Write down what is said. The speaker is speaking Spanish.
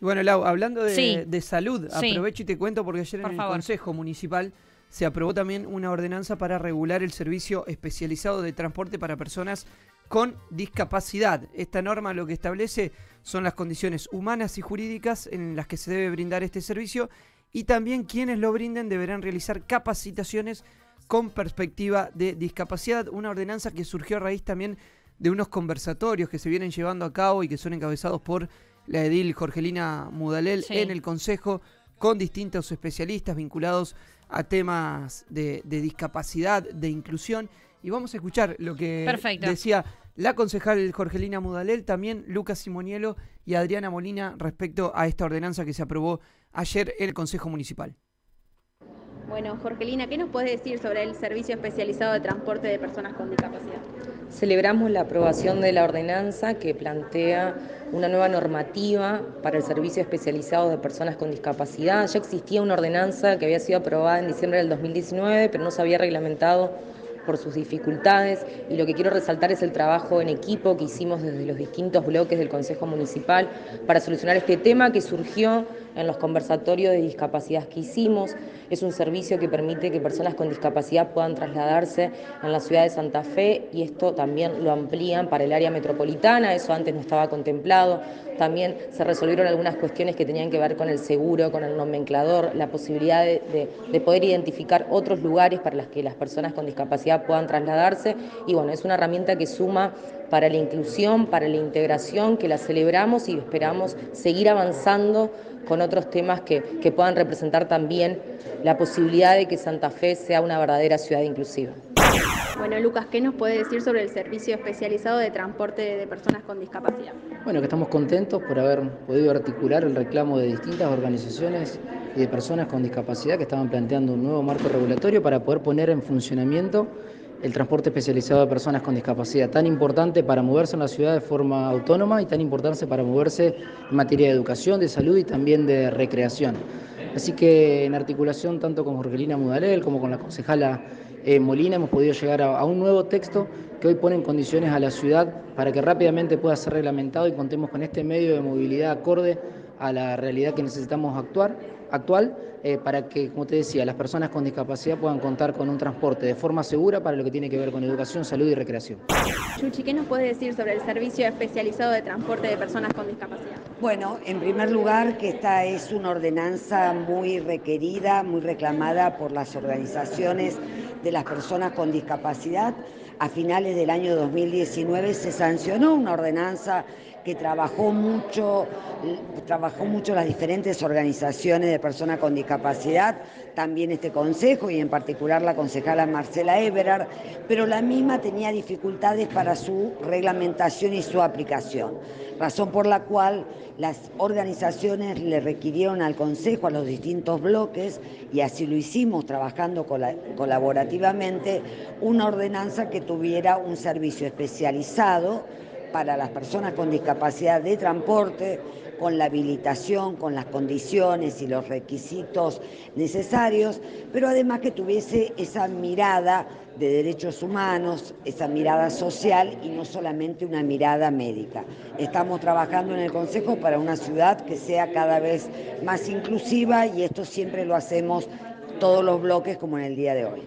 Bueno, Lau, hablando de, Sí. de salud, Sí. aprovecho y te cuento porque ayer Por en favor. el Consejo Municipal se aprobó también una ordenanza para regular el servicio especializado de transporte para personas con discapacidad. Esta norma lo que establece son las condiciones humanas y jurídicas en las que se debe brindar este servicio y también quienes lo brinden deberán realizar capacitaciones con perspectiva de discapacidad. Una ordenanza que surgió a raíz también de unos conversatorios que se vienen llevando a cabo y que son encabezados por la edil Jorgelina Mudalel Sí. en el Consejo con distintos especialistas vinculados a temas de, de discapacidad, de inclusión. Y vamos a escuchar lo que Perfecto. decía la concejal Jorgelina Mudalel, también Lucas Simonielo y Adriana Molina respecto a esta ordenanza que se aprobó ayer en el Consejo Municipal. Bueno, Jorgelina, ¿qué nos puedes decir sobre el servicio especializado de transporte de personas con discapacidad? Celebramos la aprobación de la ordenanza que plantea una nueva normativa para el servicio especializado de personas con discapacidad. Ya existía una ordenanza que había sido aprobada en diciembre del 2019, pero no se había reglamentado por sus dificultades y lo que quiero resaltar es el trabajo en equipo que hicimos desde los distintos bloques del Consejo Municipal para solucionar este tema que surgió en los conversatorios de discapacidad que hicimos. Es un servicio que permite que personas con discapacidad puedan trasladarse en la ciudad de Santa Fe y esto también lo amplían para el área metropolitana, eso antes no estaba contemplado. También se resolvieron algunas cuestiones que tenían que ver con el seguro, con el nomenclador, la posibilidad de, de- de poder identificar otros lugares para las que las personas con discapacidad puedan trasladarse. Y bueno, es una herramienta que suma para la inclusión, para la integración, que la celebramos y esperamos seguir avanzando con otros temas que, que puedan representar también la posibilidad de que Santa Fe sea una verdadera ciudad inclusiva. Bueno, Lucas, ¿qué nos puede decir sobre el servicio especializado de transporte de personas con discapacidad? Bueno, que estamos contentos por haber podido articular el reclamo de distintas organizaciones y de personas con discapacidad que estaban planteando un nuevo marco regulatorio para poder poner en funcionamiento el transporte especializado de personas con discapacidad, tan importante para moverse en la ciudad de forma autónoma y tan importante para moverse en materia de educación, de salud y también de recreación. Así que en articulación tanto con Jorgelina Mudalel como con la concejala eh, Molina hemos podido llegar a, a un nuevo texto que hoy pone en condiciones a la ciudad para que rápidamente pueda ser reglamentado y contemos con este medio de movilidad acorde a la realidad que necesitamos actuar, actual eh, para que, como te decía, las personas con discapacidad puedan contar con un transporte de forma segura para lo que tiene que ver con educación, salud y recreación. Chuchi, ¿qué nos puede decir sobre el servicio especializado de transporte de personas con discapacidad? Bueno, en primer lugar que esta es una ordenanza muy requerida, muy reclamada por las organizaciones de las personas con discapacidad. A finales del año 2019 se sancionó una ordenanza que trabajó mucho, trabajó mucho las diferentes organizaciones de personas con discapacidad, también este consejo y en particular la concejala Marcela Eberard, pero la misma tenía dificultades para su reglamentación y su aplicación, razón por la cual las organizaciones le requirieron al consejo, a los distintos bloques, y así lo hicimos trabajando cola- colaborativamente, una ordenanza que tuviera un servicio especializado para las personas con discapacidad de transporte, con la habilitación, con las condiciones y los requisitos necesarios, pero además que tuviese esa mirada de derechos humanos, esa mirada social y no solamente una mirada médica. Estamos trabajando en el Consejo para una ciudad que sea cada vez más inclusiva y esto siempre lo hacemos todos los bloques como en el día de hoy.